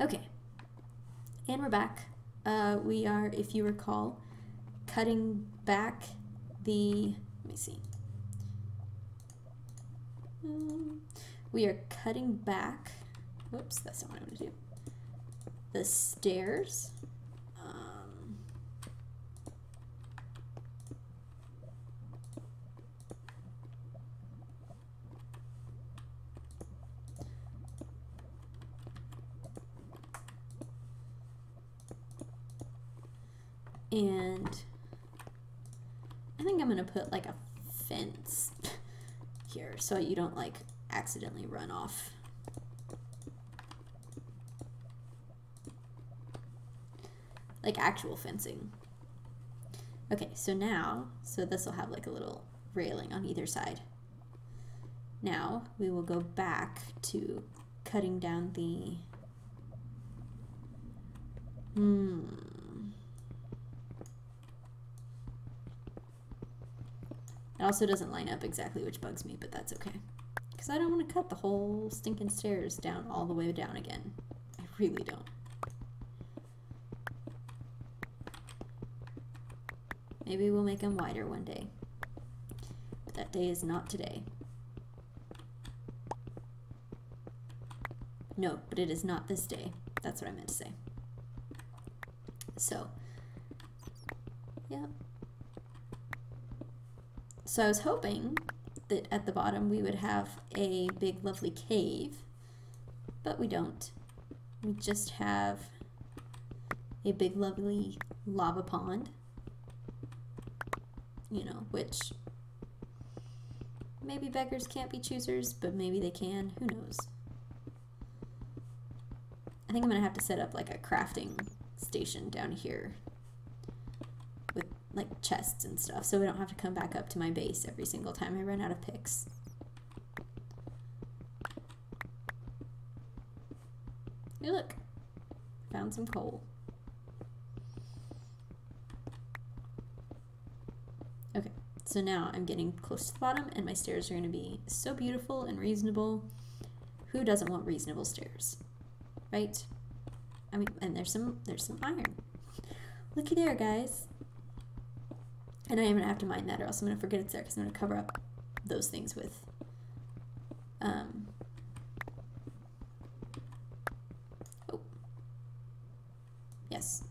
Okay. And we're back. Uh, we are, if you recall, cutting back the, let me see. Um, we are cutting back, whoops, that's not what I want to do. The stairs. Um, and I think I'm gonna put like a fence here so you don't like accidentally run off. Like actual fencing. Okay, so now, so this will have like a little railing on either side. Now we will go back to cutting down the, hmm, It also doesn't line up exactly, which bugs me, but that's okay. Because I don't want to cut the whole stinking stairs down all the way down again. I really don't. Maybe we'll make them wider one day. But that day is not today. No, but it is not this day. That's what I meant to say. So, yeah. So I was hoping that at the bottom we would have a big lovely cave, but we don't. We just have a big lovely lava pond, you know, which maybe beggars can't be choosers, but maybe they can, who knows. I think I'm gonna have to set up like a crafting station down here like chests and stuff so we don't have to come back up to my base every single time I run out of picks. Hey look, found some coal. Okay, so now I'm getting close to the bottom and my stairs are going to be so beautiful and reasonable. Who doesn't want reasonable stairs? Right? I mean, and there's some, there's some iron. Looky there, guys. And I am going to have to mind that or else I'm going to forget it's there because I'm going to cover up those things with um, oh. Yes.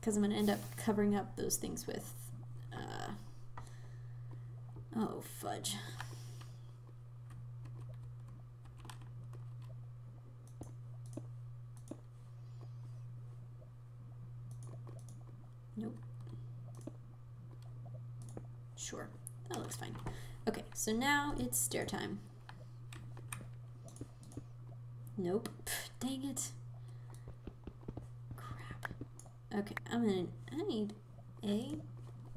Because I'm going to end up covering up those things with uh, oh fudge Nope. Sure, that looks fine. Okay, so now it's stair time. Nope. Dang it. Crap. Okay, I'm gonna, I need a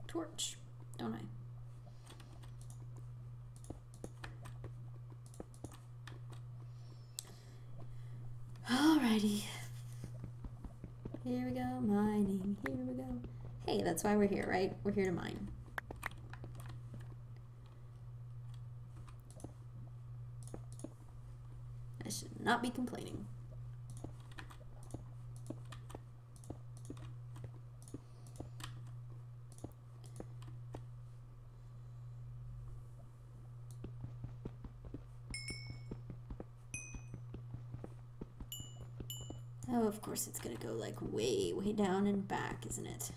torch, don't I? Alrighty. Here we go, mining. Here we go. Hey, that's why we're here, right? We're here to mine. I should not be complaining. Oh, of course it's gonna go like way, way down and back, isn't it?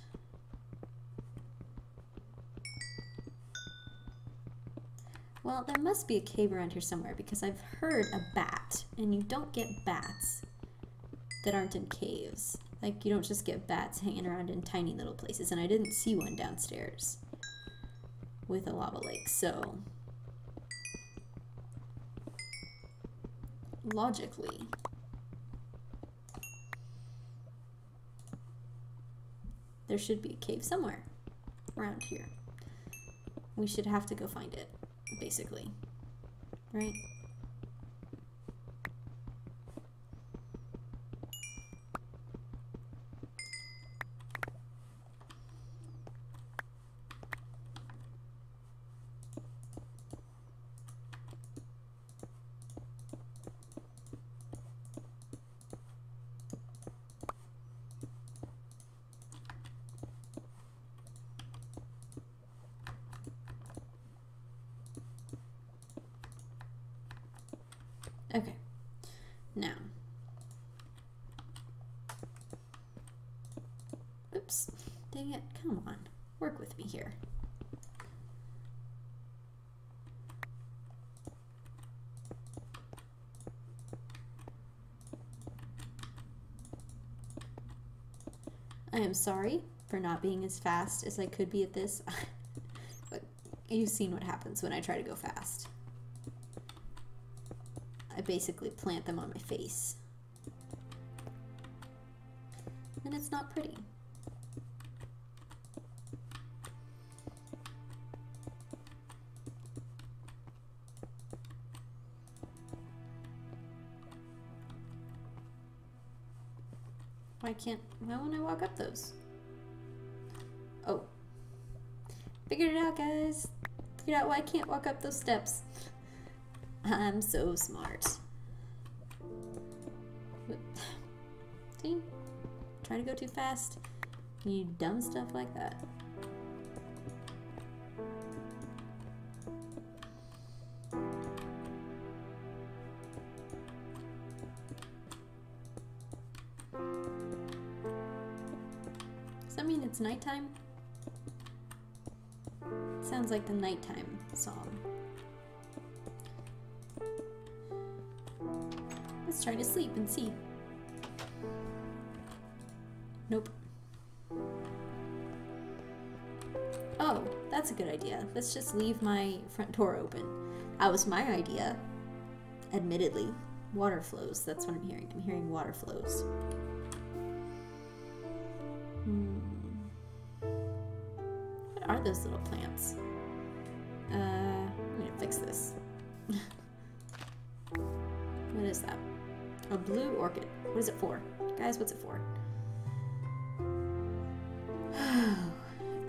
Well, there must be a cave around here somewhere because I've heard a bat, and you don't get bats that aren't in caves. Like, you don't just get bats hanging around in tiny little places, and I didn't see one downstairs with a lava lake, so... Logically, there should be a cave somewhere around here. We should have to go find it, basically. Right? Okay. Now. Oops. Dang it. Come on. Work with me here. I am sorry for not being as fast as I could be at this. but you've seen what happens when I try to go fast. I basically plant them on my face. And it's not pretty. Why can't, why won't I walk up those? Oh. Figured it out, guys. Figured out why I can't walk up those steps. I'm so smart. See? Trying to go too fast. You dumb stuff like that. Sounds like the nighttime song. Let's try to sleep and see. Nope. Oh, that's a good idea. Let's just leave my front door open. That was my idea. Admittedly. Water flows. That's what I'm hearing. I'm hearing water flows. Hmm. What are those little plants? Fix this. what is that? A blue orchid. What is it for? Guys, what's it for?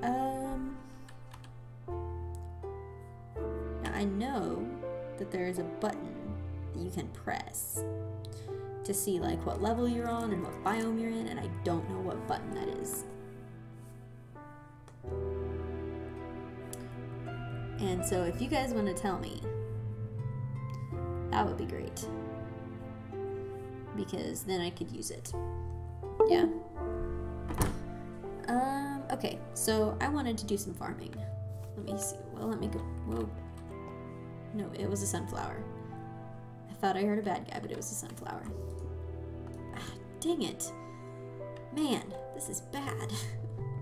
um, now I know that there is a button that you can press to see like what level you're on and what biome you're in, and I don't know what button that is. So if you guys want to tell me, that would be great. Because then I could use it. Yeah? Um, okay, so I wanted to do some farming. Let me see. Well, let me go. Whoa. No, it was a sunflower. I thought I heard a bad guy, but it was a sunflower. Ah, dang it. Man, this is bad.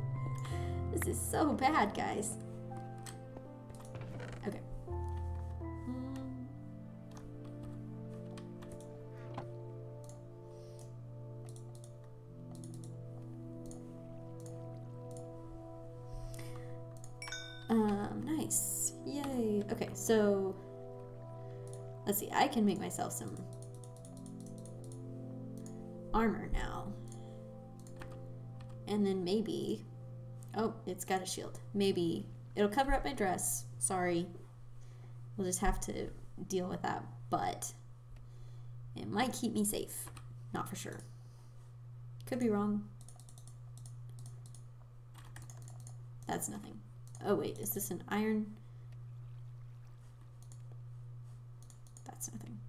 this is so bad, guys. Okay. Um, nice. Yay. Okay, so let's see. I can make myself some armor now. And then maybe, oh, it's got a shield. Maybe it'll cover up my dress. Sorry. We'll just have to deal with that. But it might keep me safe. Not for sure. Could be wrong. That's nothing. Oh wait, is this an iron? That's nothing.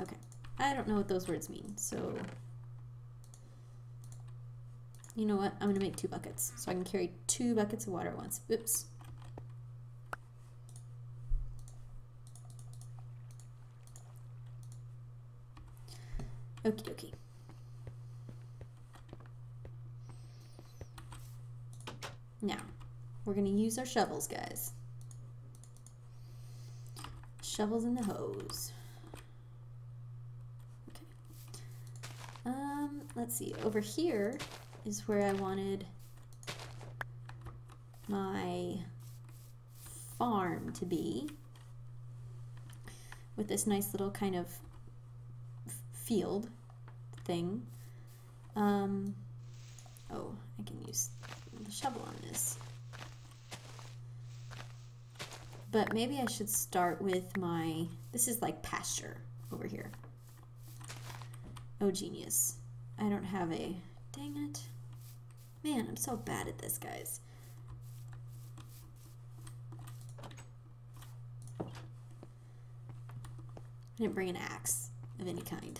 Okay. I don't know what those words mean, so... You know what? I'm going to make two buckets, so I can carry two buckets of water at once. Oops. Okie dokie. Now, we're going to use our shovels, guys. Shovels in the hose. Okay. Um, let's see. Over here is where I wanted my farm to be with this nice little kind of field thing. Um, oh, I can use the shovel on this. But maybe I should start with my, this is like pasture over here. Oh, genius. I don't have a, dang it. Man, I'm so bad at this, guys. I didn't bring an axe of any kind.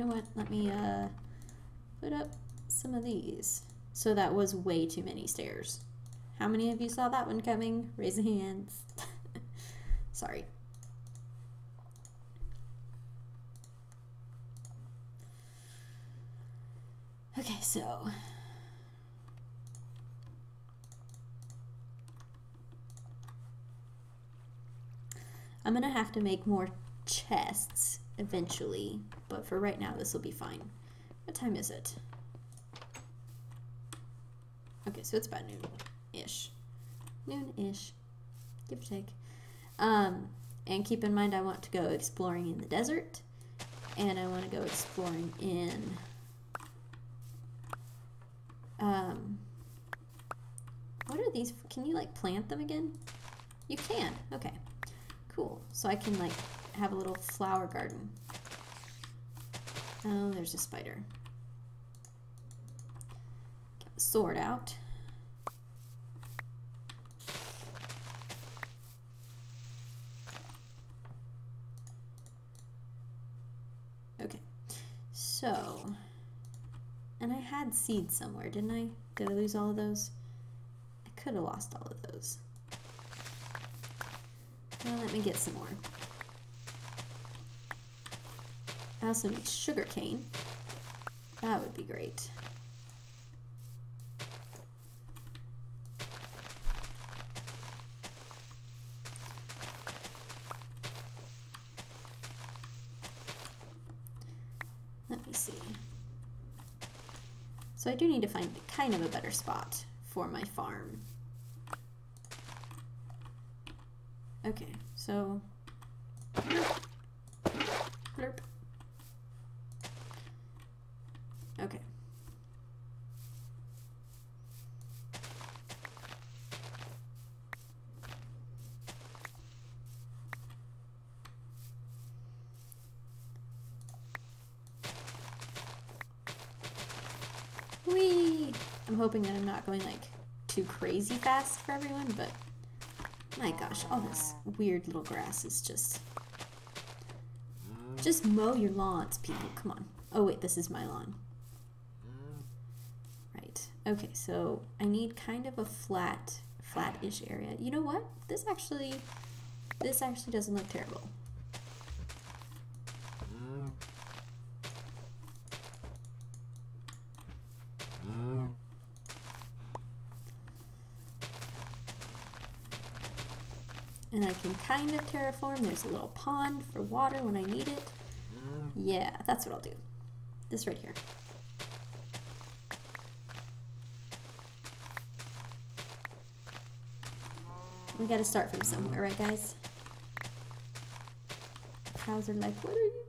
Know what? Let me uh, put up some of these. So that was way too many stairs. How many of you saw that one coming? Raise your hands. Sorry. Okay, so I'm gonna have to make more chests eventually, but for right now this will be fine. What time is it? Okay, so it's about noon-ish. Noon-ish, give or take. Um, and keep in mind I want to go exploring in the desert, and I want to go exploring in um, what are these? Can you like plant them again? You can. Okay. Cool. So I can like have a little flower garden. Oh, there's a spider. Get the sword out. Okay. So, and I had seeds somewhere, didn't I? Did I lose all of those? I could have lost all of those. Well, let me get some more. I also need sugar cane. That would be great. Let me see. So I do need to find kind of a better spot for my farm. Okay, so blurp. Okay. Whee! I'm hoping that I'm not going like too crazy fast for everyone, but my gosh, all this weird little grass is just... Just mow your lawns, people. Come on. Oh, wait, this is my lawn. Right. Okay, so I need kind of a flat, flat-ish area. You know what? This actually, this actually doesn't look terrible. And I can kind of terraform. There's a little pond for water when I need it. Yeah, that's what I'll do. This right here. We gotta start from somewhere, right guys? Cows are like, what are you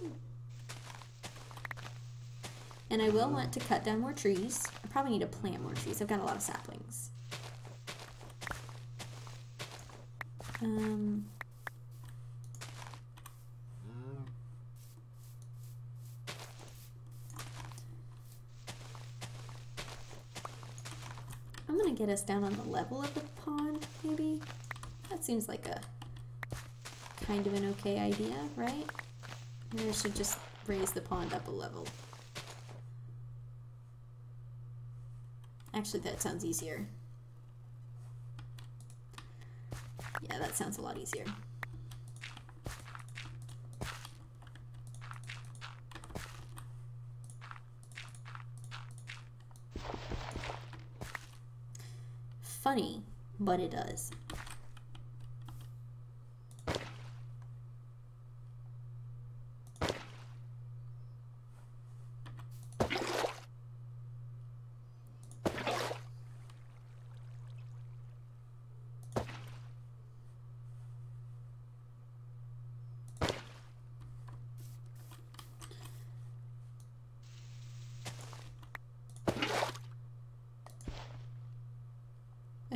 doing? And I will want to cut down more trees. I probably need to plant more trees. I've got a lot of saplings. Um, I'm gonna get us down on the level of the pond, maybe? That seems like a kind of an okay idea, right? Maybe I should just raise the pond up a level. Actually, that sounds easier. Yeah, that sounds a lot easier. Funny, but it does.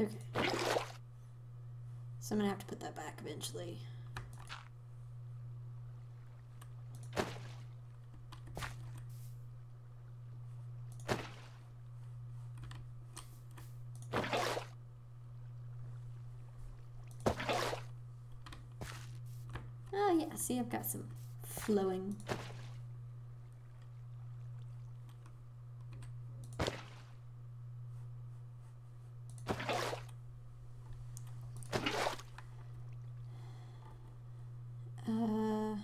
Okay. So I'm gonna have to put that back eventually. Oh yeah, see I've got some flowing Uh,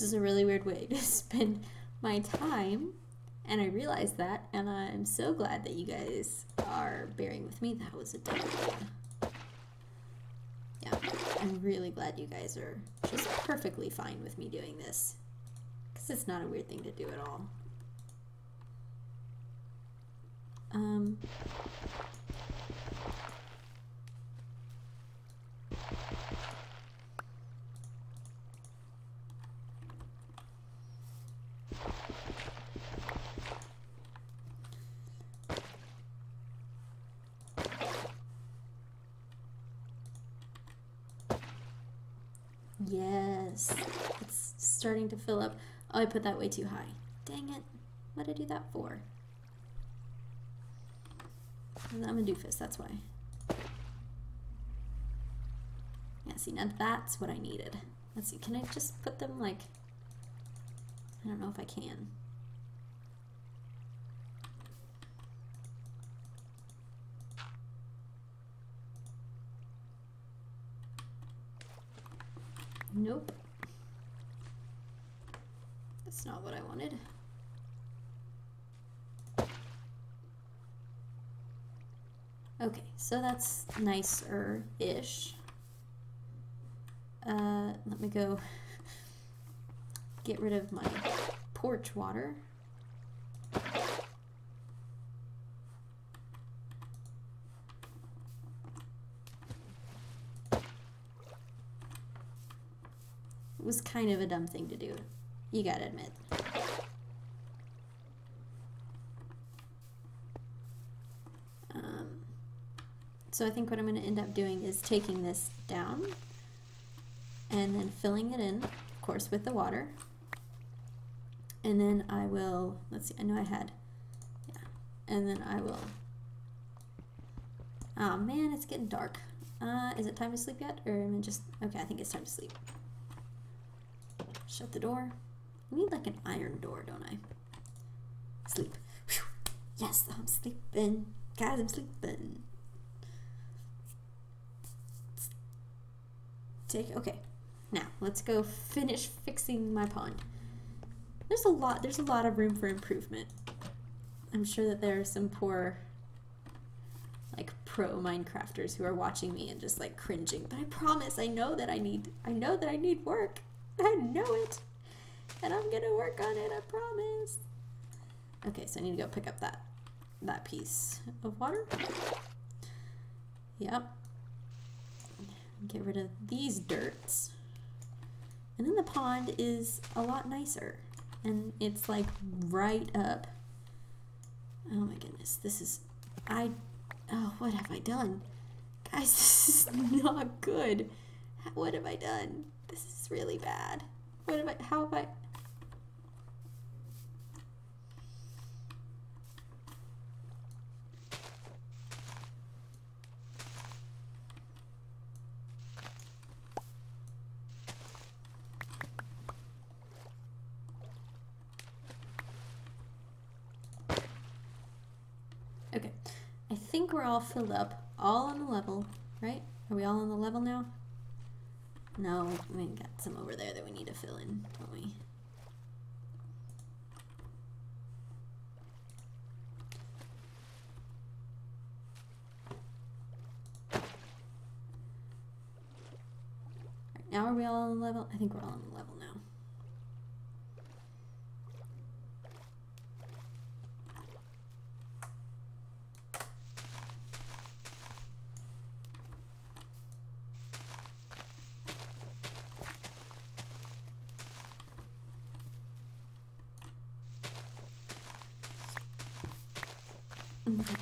this is a really weird way to spend my time, and I realize that, and I'm so glad that you guys are bearing with me. That was a dumb idea. Yeah, I'm really glad you guys are just perfectly fine with me doing this. Because it's not a weird thing to do at all. Um, Yes, it's starting to fill up. Oh, I put that way too high. Dang it. What did I do that for? I'm a doofus, that's why. Yeah, see, now that's what I needed. Let's see, can I just put them like... I don't know if I can. Nope. That's not what I wanted. Okay, so that's nicer-ish. Uh, let me go get rid of my porch water. It was kind of a dumb thing to do. You gotta admit. Um, so I think what I'm going to end up doing is taking this down and then filling it in, of course, with the water. And then I will, let's see, I know I had, yeah. And then I will, oh man, it's getting dark. Uh, is it time to sleep yet? Or am I just, okay, I think it's time to sleep. Shut the door. I need like an iron door, don't I? Sleep. Whew. Yes, I'm sleeping. Guys, I'm sleeping. Take okay. Now let's go finish fixing my pond. There's a lot. There's a lot of room for improvement. I'm sure that there are some poor, like pro Minecrafters who are watching me and just like cringing. But I promise, I know that I need. I know that I need work. I know it. And I'm gonna work on it, I promise. Okay, so I need to go pick up that that piece of water. Yep. Get rid of these dirts. And then the pond is a lot nicer. And it's like right up. Oh my goodness, this is, I, oh, what have I done? Guys, this is not good. What have I done? This is really bad. What have I, how have I, Okay, I think we're all filled up, all on the level, right? Are we all on the level now? No, we got some over there that we need to fill in, don't we? Now are we all on level? I think we're all on the level now.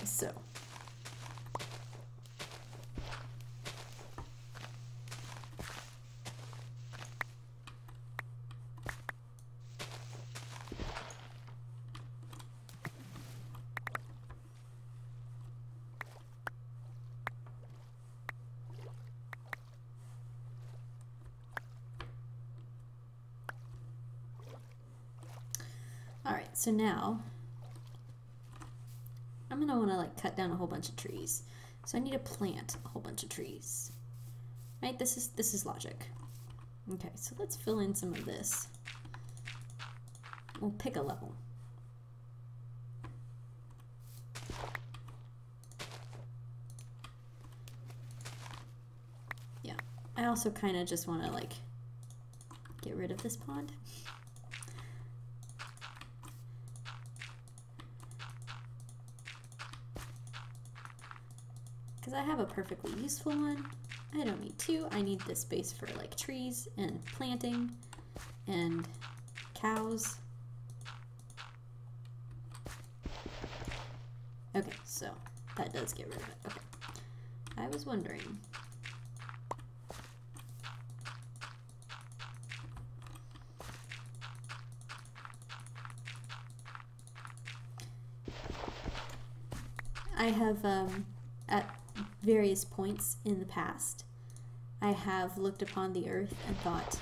So. All right, so now I'm gonna wanna like cut down a whole bunch of trees. So I need to plant a whole bunch of trees. Right, this is this is logic. Okay, so let's fill in some of this. We'll pick a level. Yeah, I also kind of just want to like get rid of this pond. Because I have a perfectly useful one. I don't need two. I need this space for like trees and planting and cows. Okay, so that does get rid of it. Okay. I was wondering. I have, um, various points in the past, I have looked upon the earth and thought,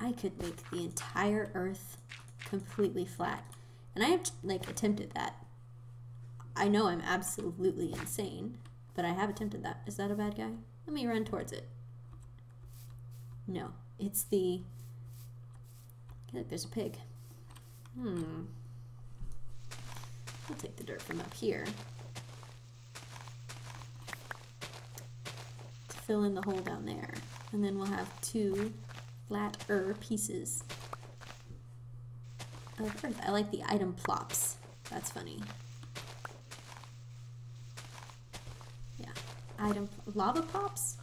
I could make the entire earth completely flat. And I have, like, attempted that. I know I'm absolutely insane, but I have attempted that. Is that a bad guy? Let me run towards it. No, it's the. Look, there's a pig. Hmm. I'll take the dirt from up here. Fill in the hole down there. And then we'll have two flatter pieces of earth. I like the item plops. That's funny. Yeah. Item lava pops?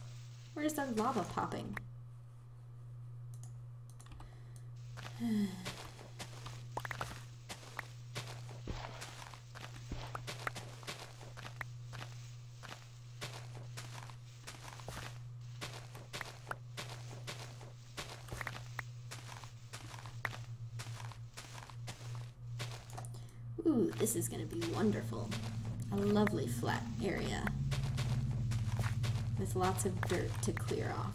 Where is that lava popping? Ooh, this is going to be wonderful. A lovely flat area with lots of dirt to clear off.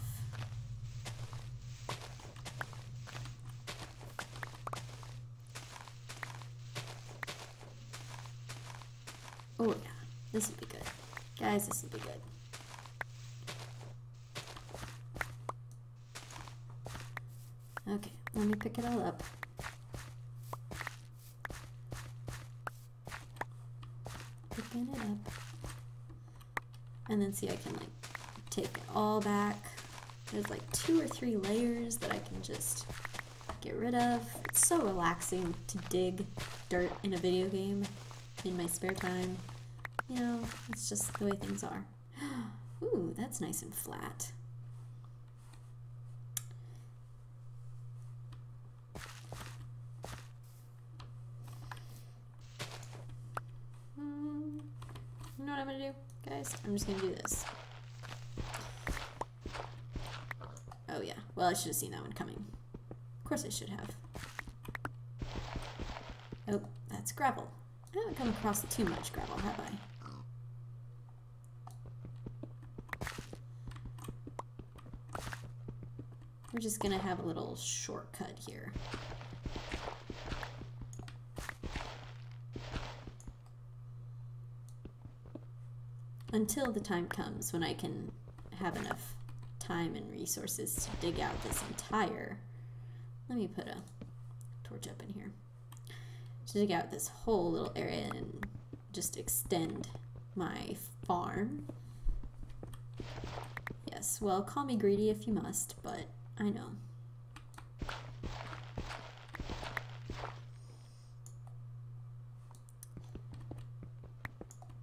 Oh yeah, this would be good. Guys, this would be good. Okay, let me pick it all up. Picking it up. And then see I can like take it all back. There's like two or three layers that I can just get rid of. It's so relaxing to dig dirt in a video game in my spare time. You know, it's just the way things are. Ooh, that's nice and flat. Hmm, you know what I'm gonna do, guys? I'm just gonna do this. Oh yeah, well I should have seen that one coming. Of course I should have. Oh, that's gravel. I haven't come across too much gravel, have I? We're just gonna have a little shortcut here. Until the time comes when I can have enough time and resources to dig out this entire. Let me put a torch up in here. To dig out this whole little area and just extend my farm. Yes, well, call me greedy if you must, but I know.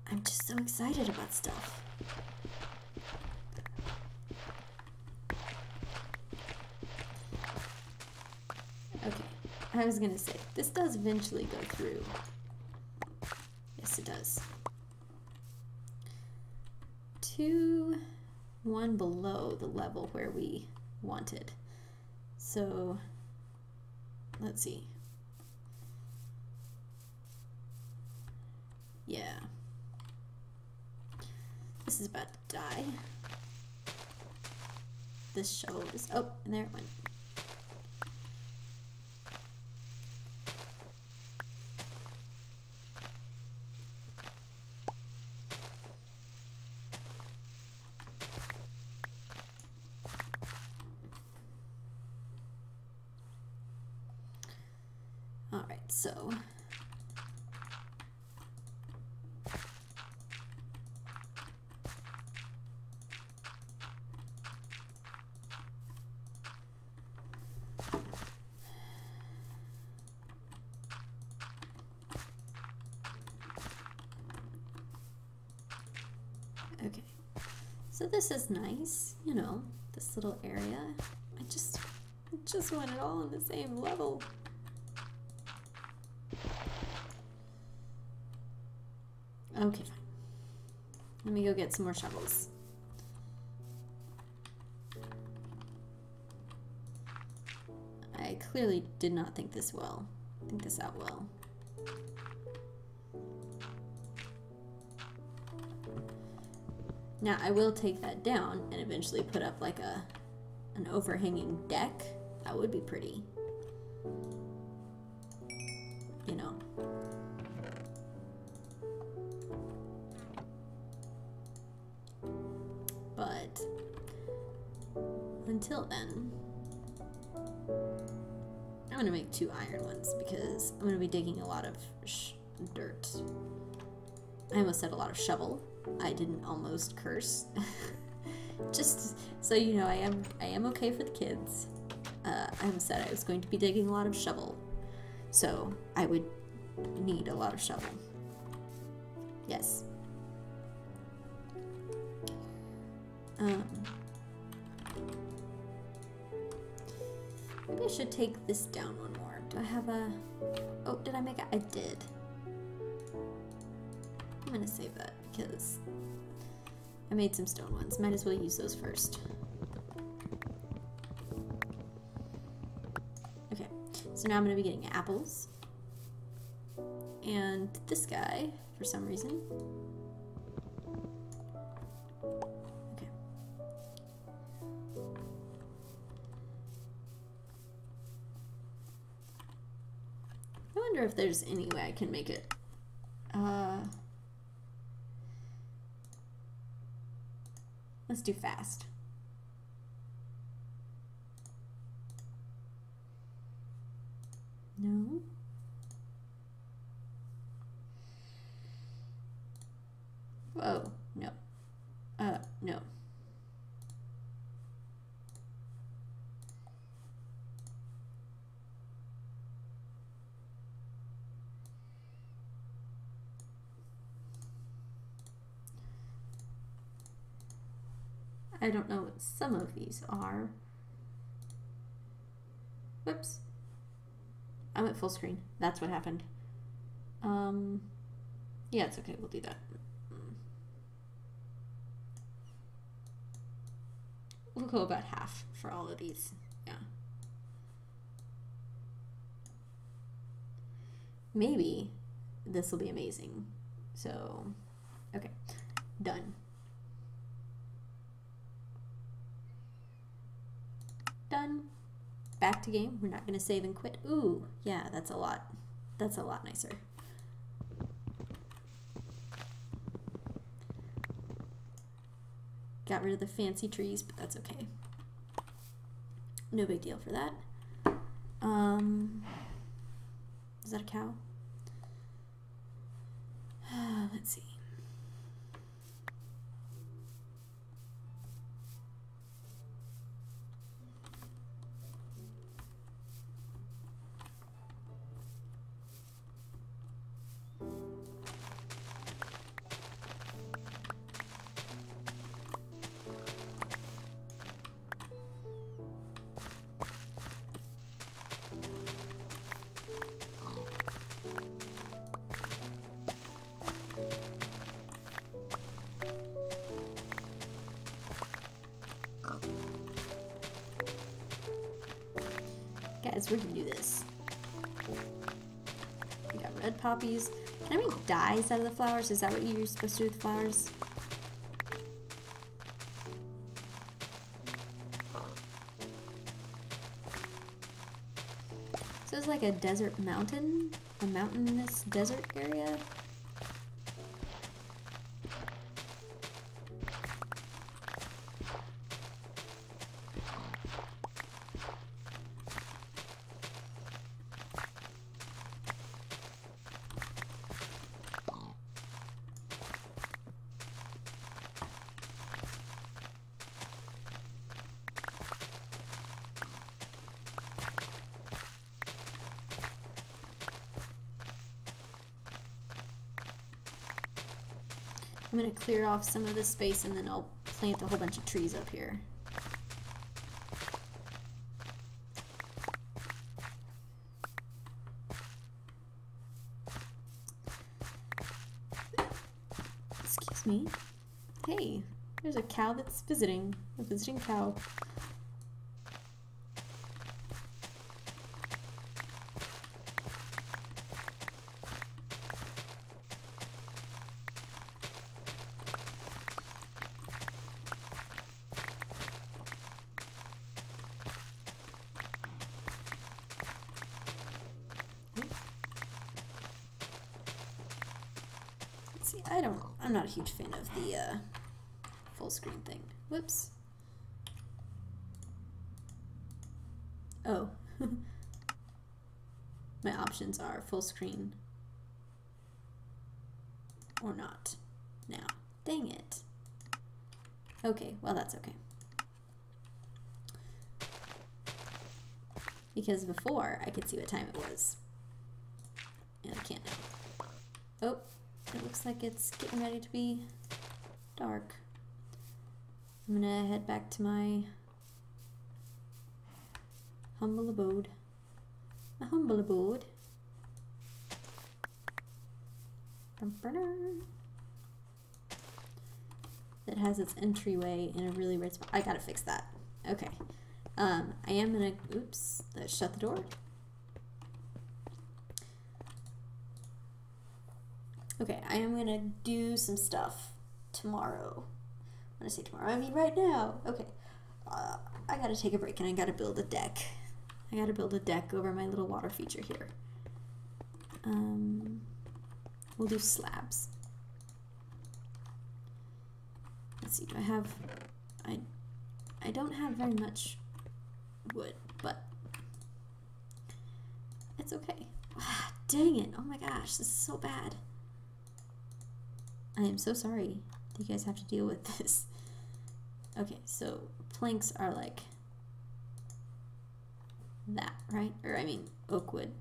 I'm just so excited about stuff. Okay, I was gonna say, this does eventually go through. Yes, it does. Two, one below the level where we wanted. So let's see. Yeah. This is about to die. This shovel is, oh, and there it went. All right, so Okay, so this is nice, you know, this little area. I just, I just want it all on the same level. Okay, fine. Let me go get some more shovels. I clearly did not think this well. Think this out well. Now I will take that down and eventually put up like a an overhanging deck. That would be pretty. You know. But until then, I'm gonna make two iron ones because I'm gonna be digging a lot of dirt. I almost said a lot of shovel. I didn't almost curse. Just so you know, I am I am okay for the kids. Uh, I said I was going to be digging a lot of shovel, so I would need a lot of shovel. Yes. Um, maybe I should take this down one more. Do I have a? Oh, did I make it? I did. I'm gonna save that because I made some stone ones. Might as well use those first. Okay, so now I'm gonna be getting apples. And this guy, for some reason. Okay. I wonder if there's any way I can make it Let's do fast. No. Whoa, no. Uh, no. I don't know what some of these are. Whoops. I'm at full screen. That's what happened. Um, yeah, it's okay. We'll do that. We'll go about half for all of these. Yeah. Maybe this will be amazing. So, okay. Done. Back to game. We're not going to save and quit. Ooh, yeah, that's a lot. That's a lot nicer. Got rid of the fancy trees, but that's okay. No big deal for that. Um, is that a cow? Let's see. Got poppies. Can I make dyes out of the flowers? Is that what you're supposed to do with flowers? So it's like a desert mountain, a mountainous desert area. I'm gonna clear off some of this space and then I'll plant a whole bunch of trees up here. Excuse me. Hey, there's a cow that's visiting. A visiting cow. See, I don't, I'm not a huge fan of the uh, full screen thing. Whoops. Oh. My options are full screen or not now. Dang it. Okay, well that's okay. Because before I could see what time it was. And I can't now. Oh, it looks like it's getting ready to be dark. I'm gonna head back to my humble abode. My humble abode. That has its entryway in a really weird spot. I gotta fix that. Okay. Um, I am gonna, oops, shut the door. Okay, I am gonna do some stuff tomorrow. When I say tomorrow, I mean right now. Okay, uh, I gotta take a break and I gotta build a deck. I gotta build a deck over my little water feature here. Um, we'll do slabs. Let's see, do I have, I, I don't have very much wood, but it's okay. Ah, dang it, oh my gosh, this is so bad. I am so sorry you guys have to deal with this. Okay, so planks are like that, right? Or I mean, oak wood.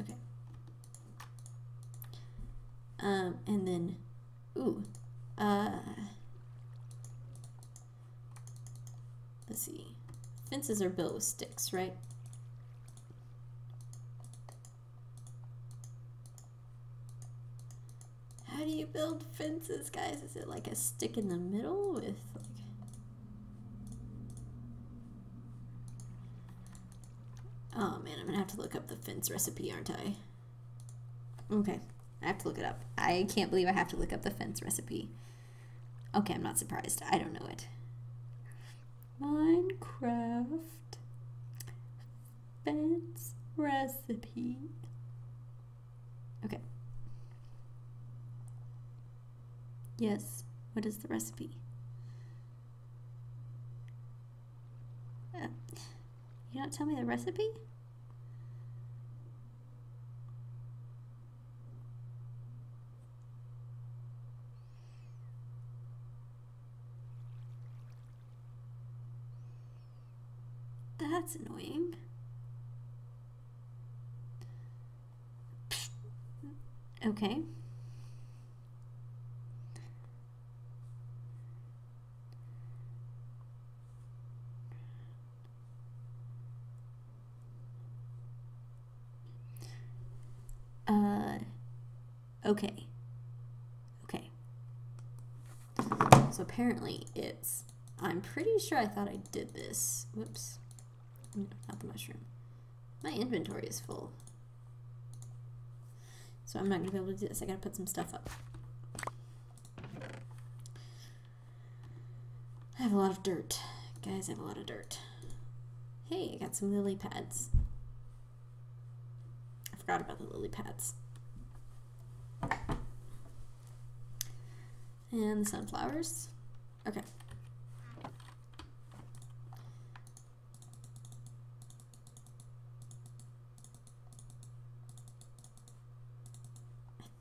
Okay. Um, and then, ooh, uh, let's see. Fences are built with sticks, right? How do you build fences, guys? Is it like a stick in the middle with like... Oh man, I'm gonna have to look up the fence recipe, aren't I? Okay, I have to look it up. I can't believe I have to look up the fence recipe. Okay, I'm not surprised. I don't know it. Minecraft fence recipe. Okay. Yes. What is the recipe? Uh, you don't tell me the recipe? That's annoying. Okay. Uh, okay. Okay. So apparently it's I'm pretty sure I thought I did this. Whoops. No, not the mushroom. My inventory is full. So I'm not going to be able to do this. I got to put some stuff up. I have a lot of dirt. Guys, I have a lot of dirt. Hey, I got some lily pads. Forgot about the lily pads. And the sunflowers. Okay. I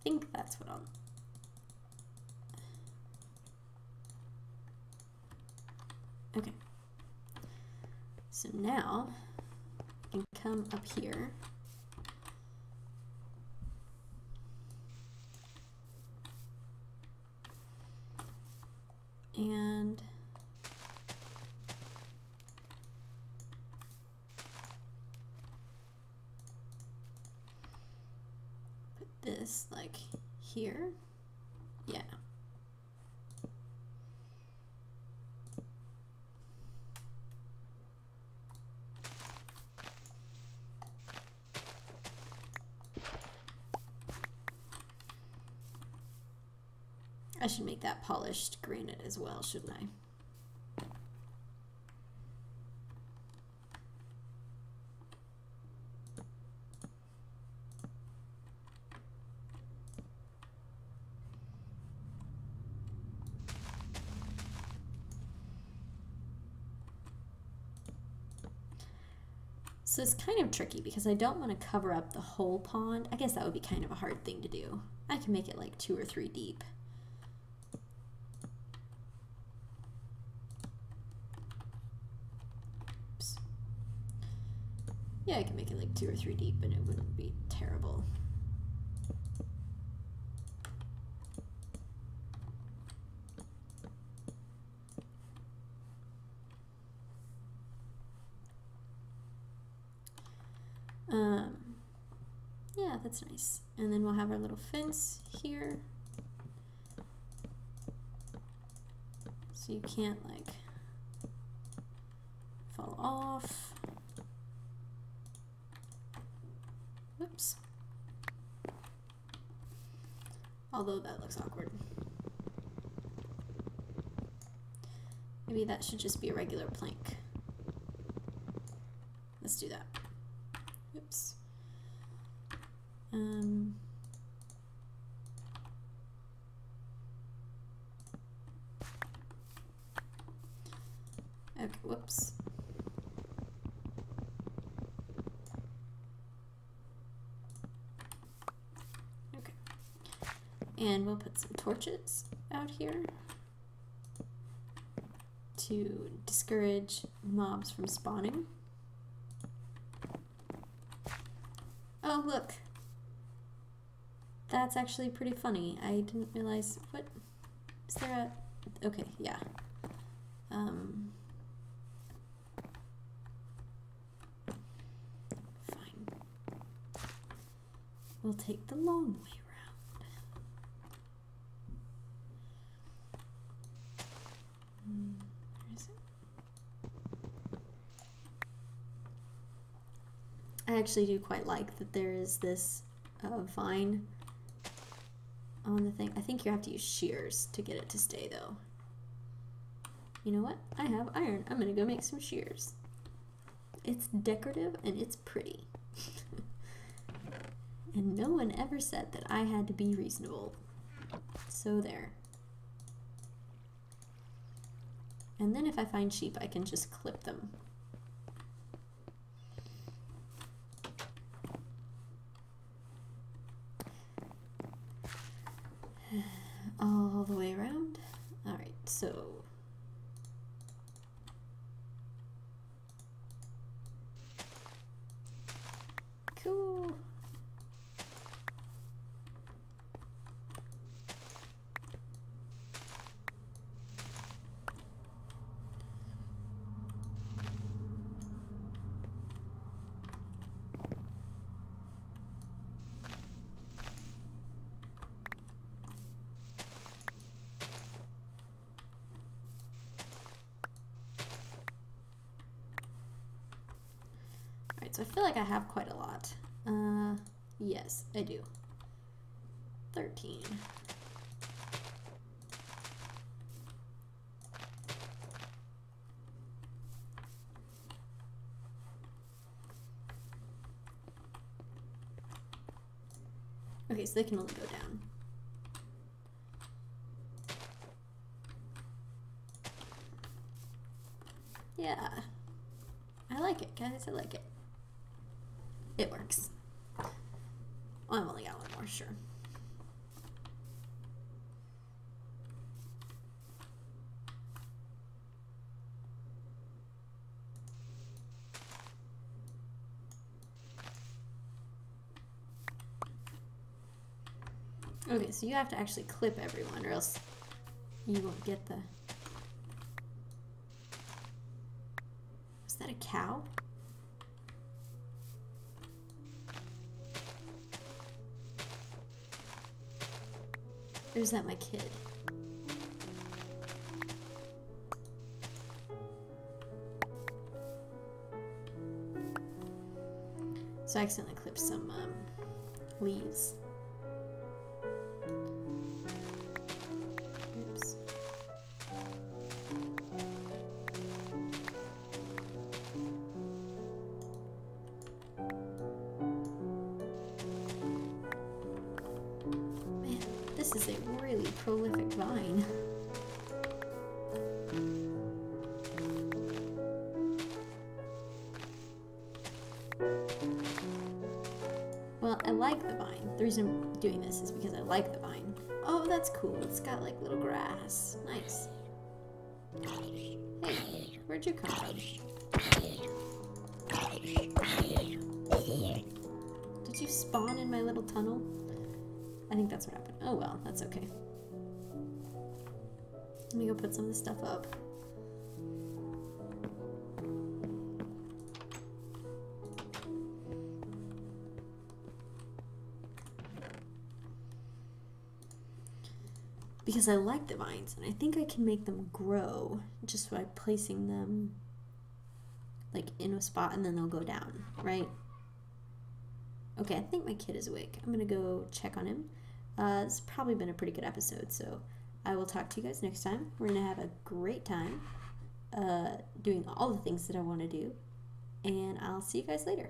think that's what I'll Okay. So now I can come up here. And put this like here. Yeah. I should make that polished granite as well, shouldn't I? So it's kind of tricky because I don't want to cover up the whole pond. I guess that would be kind of a hard thing to do. I can make it like two or three deep. Oops. Yeah, I can make it like two or three deep and it wouldn't be terrible. Um, yeah, that's nice. And then we'll have our little fence here. So you can't like fall off. Whoops. Although that looks awkward. Maybe that should just be a regular plank. Let's do that. Oops. Um, okay, whoops. Okay. And we'll put some torches out here to discourage mobs from spawning. Oh, look. That's actually pretty funny. I didn't realize. What? Is there a. Okay, yeah. Um. Fine. We'll take the long way around. Hmm, where is it? I actually do quite like that there is this uh, vine Oh, on the thing. I think you have to use shears to get it to stay though. You know what? I have iron. I'm gonna go make some shears. It's decorative and it's pretty. and no one ever said that I had to be reasonable. So there. And then if I find sheep, I can just clip them. All the way around. All right, so do. 13. Okay, so they can only go down. Yeah. I like it, guys. I like it. It works. More, sure. Okay, so you have to actually clip everyone or else you won't get the... Or is that my kid? So I accidentally clipped some um, leaves. This is a really prolific vine. Well, I like the vine. The reason I'm doing this is because I like the vine. Oh, that's cool. It's got like little grass. Nice. Hey, where'd you come from? Did you spawn in my little tunnel? I think that's what. Oh well, that's okay. Let me go put some of this stuff up. because I like the vines and I think I can make them grow just by placing them like in a spot and then they'll go down, right? Okay, I think my kid is awake. I'm gonna go check on him. Uh, it's probably been a pretty good episode, so I will talk to you guys next time. We're gonna have a great time uh, doing all the things that I want to do, and I'll see you guys later.